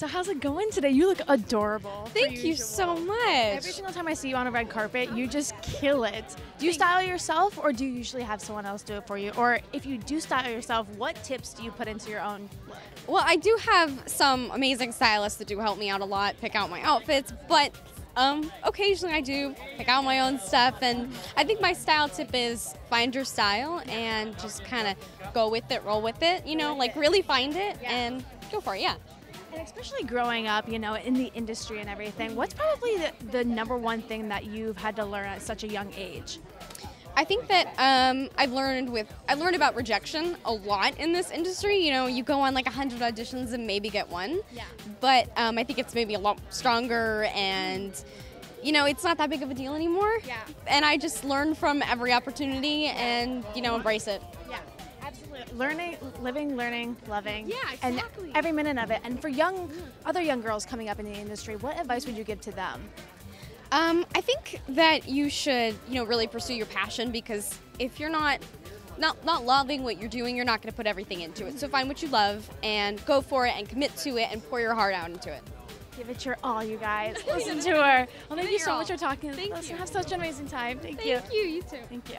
So how's it going today? You look adorable. Thank you usual. so much. Every single time I see you on a red carpet, you just kill it. Do you style yourself or do you usually have someone else do it for you? Or if you do style yourself, what tips do you put into your own look? Well, I do have some amazing stylists that do help me out a lot, pick out my outfits, but um, occasionally I do pick out my own stuff. And I think my style tip is find your style and just kind of go with it, roll with it, you know, like really find it and go for it, yeah. And especially growing up, you know, in the industry and everything, what's probably the, the number one thing that you've had to learn at such a young age? I think that um, I've learned with I learned about rejection a lot in this industry. You know, you go on like hundred auditions and maybe get one. Yeah. But um, I think it's maybe a lot stronger and. You know, it's not that big of a deal anymore. Yeah. And I just learn from every opportunity and, you know, embrace it. Yeah, absolutely. Learning, living, learning, loving. Yeah, exactly. And every minute of it. And for young, other young girls coming up in the industry, what advice would you give to them? Um, I think that you should, you know, really pursue your passion because if you're not not not loving what you're doing, you're not going to put everything into it. So find what you love and go for it and commit to it and pour your heart out into it. Give it your all, you guys. Listen to her. Well, thank you so much for talking. Thank Listen, you. have such an amazing time. Thank you. Thank you. You too. Thank you.